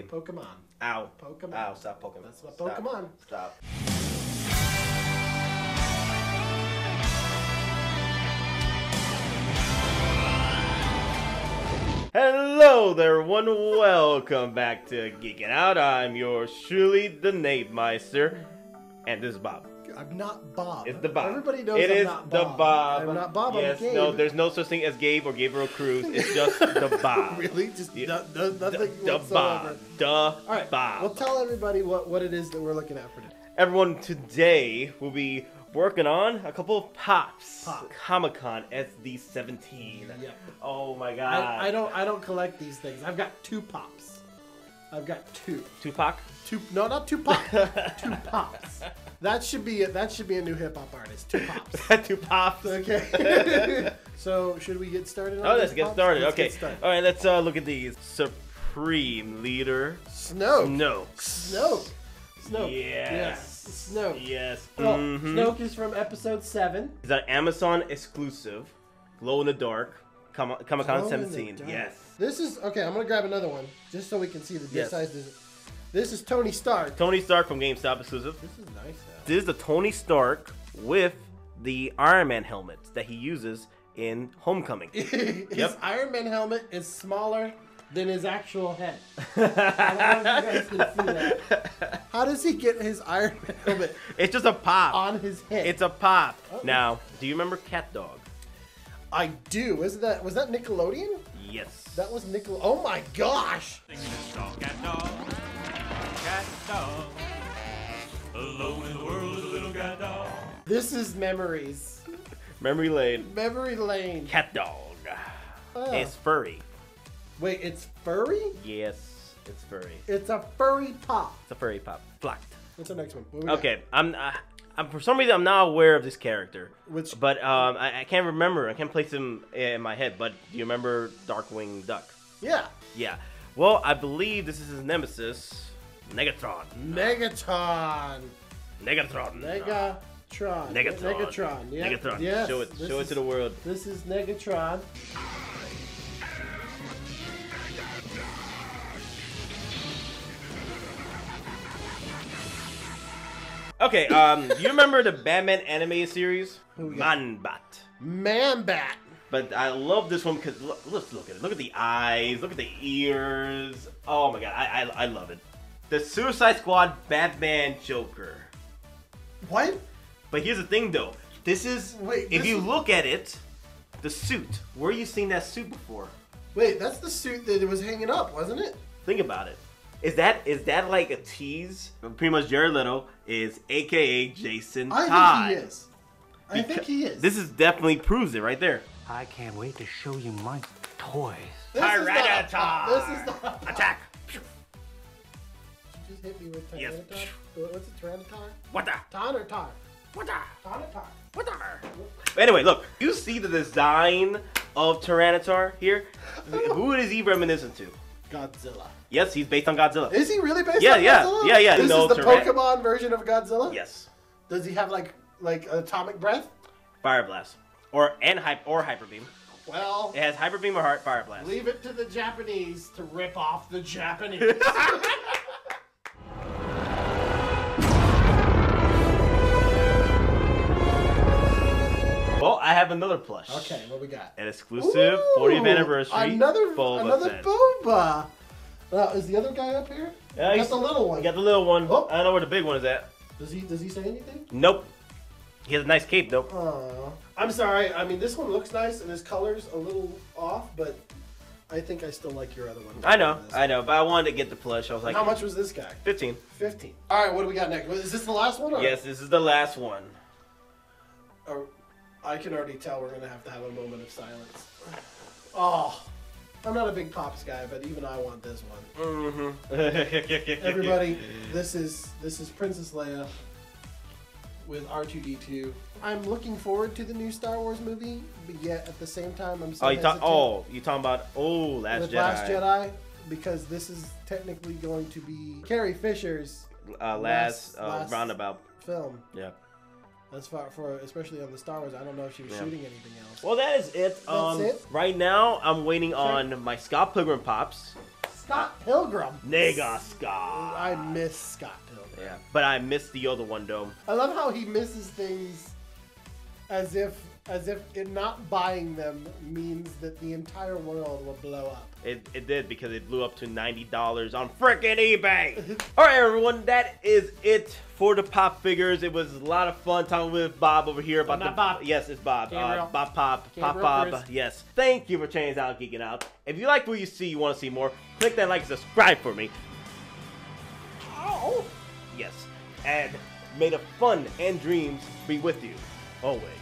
Pokemon. Ow. Pokemon. Ow, stop Pokemon. That's what Stop. Pokemon. Stop. Hello there, everyone. Welcome back to Geeking Out. I'm yours truly, the Nate Myster, and this is Bob. I'm not Bob. It's the Bob. Everybody knows It I'm is not the Bob. Bob. I'm not Bob. Yes, I'm Gabe. no, there's no such thing as Gabe or Gabriel Cruz. It's just the Bob. really just Yeah. no, no, The, nothing the whatsoever. Bob. The All right, Bob. Well, tell everybody what, what it is that we're looking at for today. Everyone, today we'll be working on a couple of pops. Pop. Comic Con SD17. Yep. Oh my god. I, I don't I don't collect these things. I've got two pops. I've got two. Tupac? Two no, not pop. two pops. That should be a, that should be a new hip hop artist. Two pops. Two pops. Okay. so should we get started? On Oh, let's get pops? started. Let's okay. Get started. All right, let's uh, look at these. Supreme Leader Snoke. Snoke. Snoke. Snoke. Yes. Yes. Snoke. Yes. Well, Mhm. Snoke is from episode seven. It's an Amazon exclusive. Glow in the dark. Comic Con Glow in the 17. Yes. This is okay. I'm gonna grab another one just so we can see the Yes. size. This, this is Tony Stark. Tony Stark from GameStop exclusive. This is nice. Though. This is the Tony Stark with the Iron Man helmet that he uses in Homecoming. his Yep. Iron Man helmet is smaller than his actual head. I don't know if you guys can see that. How does he get his Iron Man helmet it's just a pop. on his head? It's a pop. Now, do you remember CatDog? I do. Was that was that Nickelodeon? Yes. That was Nickel. Oh my gosh! This song, cat dog, cat dog. Alone in the world is a little cat dog. This is memories. Memory Lane. Memory lane. CatDog. Oh. It's furry. Wait, it's furry? Yes, it's furry. It's a furry pop. It's a furry pop. Flocked. What's the next one? What we got? Okay, I'm, uh, I'm. For some reason, I'm not aware of this character. Which- But um, I, I can't remember. I can't place him in my head. But do you remember Darkwing Duck? Yeah. Yeah. Well, I believe this is his nemesis, Negatron. Megatron. Negatron. Megatron. Negatron. Megatron. Yeah. Negatron. Yes. Show it. Show it is- to the world. This is Negatron. Okay. Um. do you remember the Batman anime series? Manbat. Manbat. But I love this one because look, let's look at it. Look at the eyes. Look at the ears. Oh my god, I, I, I love it. The Suicide Squad Batman Joker. What? But here's the thing though. This is Wait, if this you is- look at it, the suit. Where you seen that suit before? Wait, that's the suit that was hanging up, wasn't it? Think about it. Is that is that like a tease? Pretty much Jared Leto is AKA Jason I Todd. think he is. I think he is. This is definitely proves it right there. I can't wait to show you my toys. This is not a This is not. Attack! Just hit me with Yes. Tyranitar. What's it? Tyranitar? What the? Ton or tar? What the? Tyranitar. What the? But anyway, look. You see the design of Tyranitar here? Who is he reminiscent to? Godzilla. Yes, he's based on Godzilla. Is he really based Yeah, on yeah, Godzilla? yeah, yeah, This no, is the Pokemon version of Godzilla. Yes. Does he have like like atomic breath? Fire Blast. Or and hype or Hyper Beam. Well, It has Hyper Beam or Heart Fire Blast. leave it to the Japanese to rip off the Japanese. I have another plush. okay, what we got? An exclusive Ooh, 40th anniversary. Another Boba another Fett. boba. Now, is the other guy up here? Yeah, Got he's- the little one. You got the little one. Oh. I don't know where the big one is at. Does he does he say anything? Nope. He has a nice cape though. Aw. I'm sorry. I mean, this one looks nice and his color's a little off, but I think I still like your other one. I know, I know, but I wanted to get the plush. I was like, How much was this guy? 15. 15. All right, what do we got next? Is this the last one? Or? Yes, this is the last one. Or I can already tell we're gonna have to have a moment of silence. Oh, I'm not a big pops guy, but even I want this one. Mm-hmm. Everybody, this is this is Princess Leia with R2D2. I'm looking forward to the new Star Wars movie, but yet at the same time I'm so Oh, you talk. hesitant Oh, you talking about? Oh, Last with Jedi. Last Jedi because this is technically going to be Carrie Fisher's Uh, Last- last, uh, last- roundabout. film. Yeah. As far for especially on the Star Wars, I don't know if she was Yeah. shooting anything else. Well, that is it. um, it? Right now, I'm waiting on my Scott Pilgrim pops. Scott Pilgrim. Nega Scott. I miss Scott Pilgrim. Yeah, but I miss the other one though. I love how he misses things as if as if it not buying them means that the entire world will blow up. It, it did because it blew up to ninety dollars on frickin' eBay. All right, everyone, that is it for the pop figures. It was a lot of fun talking with Bob over here about not the Bob. Yes, it's Bob. Uh, Bob Pop. Pop Bob. Cruz. Yes. Thank you for changing out, geeking out. If you like what you see, you want to see more, click that like and subscribe for me. Oh. Yes. And may the fun and dreams be with you always.